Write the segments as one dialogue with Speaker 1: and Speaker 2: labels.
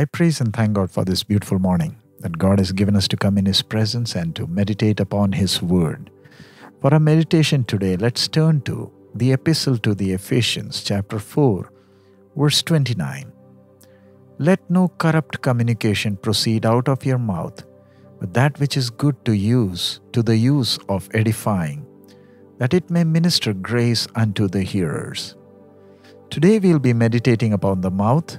Speaker 1: I praise and thank God for this beautiful morning that God has given us to come in His presence and to meditate upon His Word. For our meditation today, let's turn to the Epistle to the Ephesians, chapter 4, verse 29. Let no corrupt communication proceed out of your mouth, but that which is good to use, to the use of edifying, that it may minister grace unto the hearers. Today we'll be meditating upon the mouth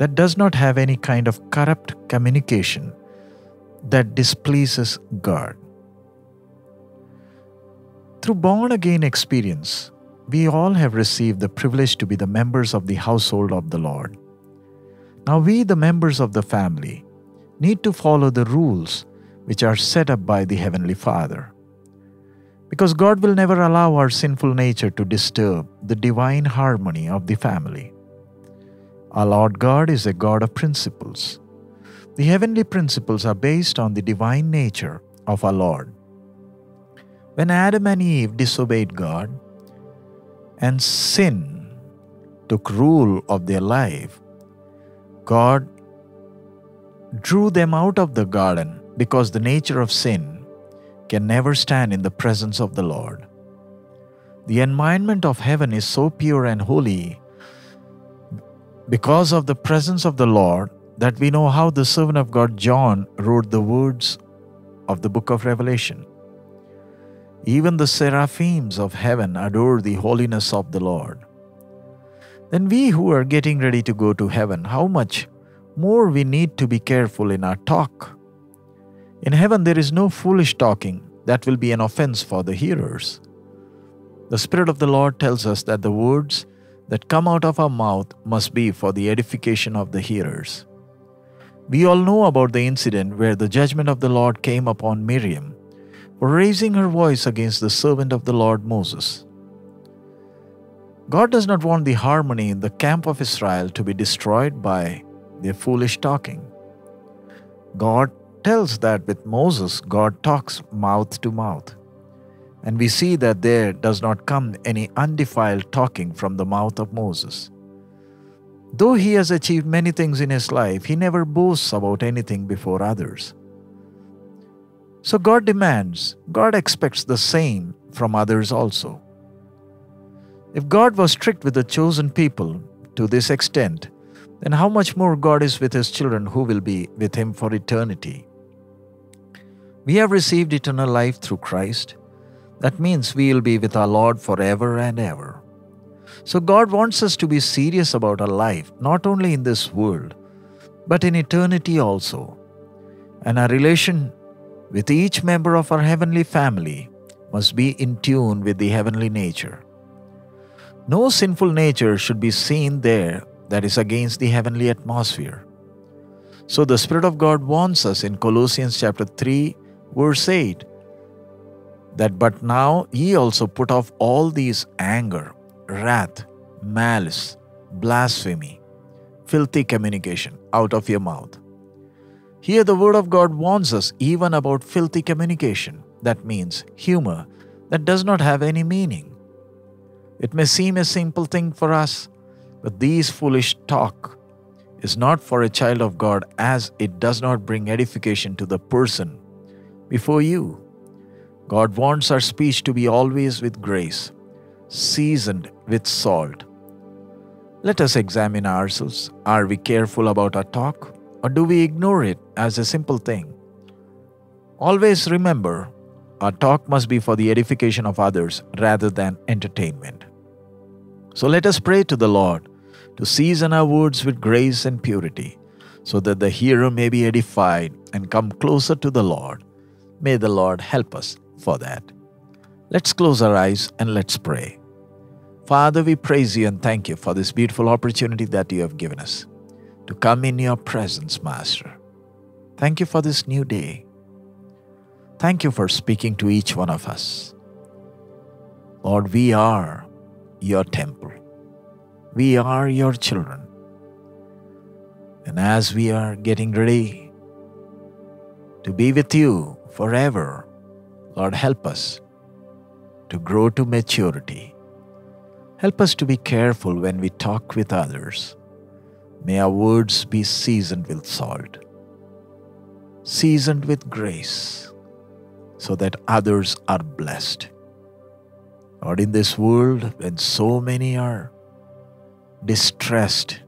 Speaker 1: that does not have any kind of corrupt communication that displeases God. Through born again experience, we all have received the privilege to be the members of the household of the Lord. Now, we, the members of the family, need to follow the rules which are set up by the Heavenly Father. Because God will never allow our sinful nature to disturb the divine harmony of the family. Our Lord God is a God of principles. The heavenly principles are based on the divine nature of our Lord. When Adam and Eve disobeyed God and sin took rule of their life, God drew them out of the garden because the nature of sin can never stand in the presence of the Lord. The environment of heaven is so pure and holy because of the presence of the Lord that we know how the servant of God John wrote the words of the book of Revelation. Even the seraphims of heaven adore the holiness of the Lord. Then we who are getting ready to go to heaven, how much more we need to be careful in our talk. In heaven, there is no foolish talking that will be an offense for the hearers. The Spirit of the Lord tells us that the words that come out of our mouth must be for the edification of the hearers. We all know about the incident where the judgment of the Lord came upon Miriam for raising her voice against the servant of the Lord Moses. God does not want the harmony in the camp of Israel to be destroyed by their foolish talking. God tells that with Moses, God talks mouth to mouth. And we see that there does not come any undefiled talking from the mouth of Moses. Though he has achieved many things in his life, he never boasts about anything before others. So God demands, God expects the same from others also. If God was strict with the chosen people to this extent, then how much more God is with his children who will be with him for eternity? We have received eternal life through Christ. That means we will be with our Lord forever and ever. So God wants us to be serious about our life, not only in this world, but in eternity also. And our relation with each member of our heavenly family must be in tune with the heavenly nature. No sinful nature should be seen there that is against the heavenly atmosphere. So the Spirit of God warns us in Colossians chapter 3, verse 8 that but now ye also put off all these anger, wrath, malice, blasphemy, filthy communication out of your mouth. Here the Word of God warns us even about filthy communication. That means humor that does not have any meaning. It may seem a simple thing for us, but these foolish talk is not for a child of God as it does not bring edification to the person before you. God wants our speech to be always with grace, seasoned with salt. Let us examine ourselves. Are we careful about our talk, or do we ignore it as a simple thing? Always remember, our talk must be for the edification of others rather than entertainment. So let us pray to the Lord to season our words with grace and purity, so that the hearer may be edified and come closer to the Lord. May the Lord help us for that. Let's close our eyes and let's pray. Father, we praise you and thank you for this beautiful opportunity that you have given us to come in your presence, Master. Thank you for this new day. Thank you for speaking to each one of us. Lord, we are your temple. We are your children. And as we are getting ready to be with you forever, Lord, help us to grow to maturity. Help us to be careful when we talk with others. May our words be seasoned with salt, seasoned with grace, so that others are blessed. Lord, in this world, when so many are distressed,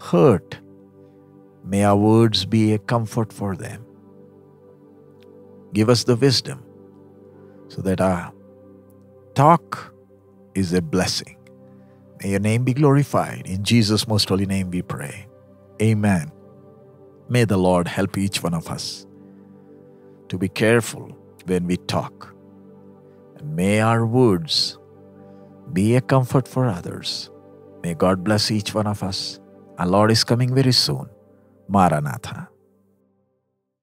Speaker 1: hurt, may our words be a comfort for them. Give us the wisdom so that our talk is a blessing. May your name be glorified. In Jesus' most holy name we pray. Amen. May the Lord help each one of us to be careful when we talk. And may our words be a comfort for others. May God bless each one of us. Our Lord is coming very soon. Maranatha.